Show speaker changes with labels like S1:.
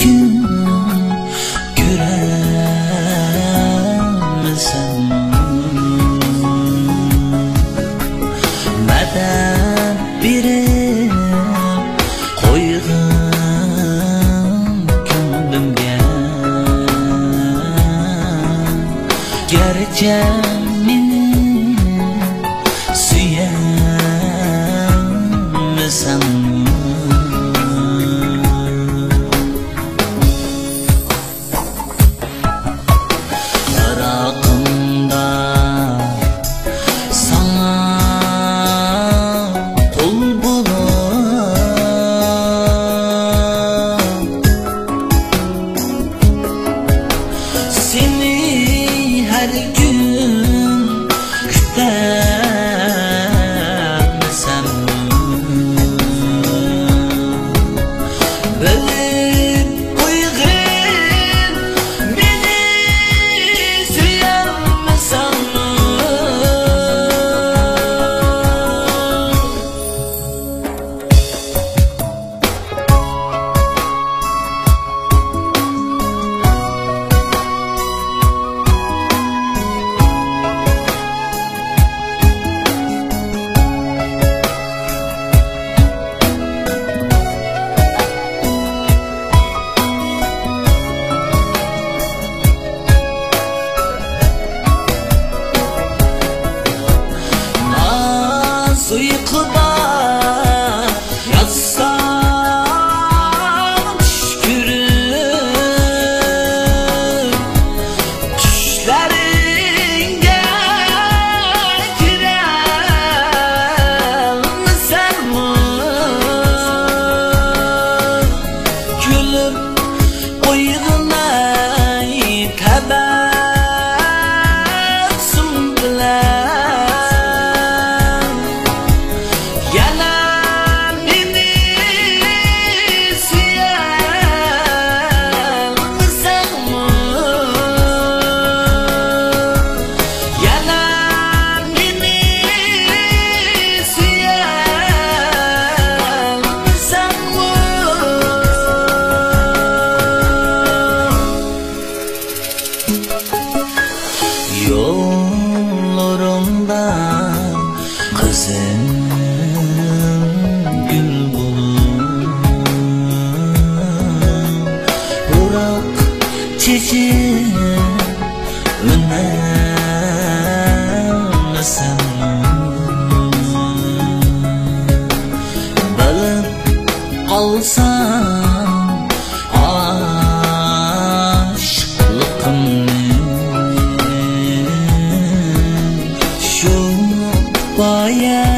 S1: gün görəmsəm Mədən biri qoyğun könlümgə Gerçe You. Yollarımdan kızım gül bulur. Bırak çiçeği önemlesen Balık alsam yeah.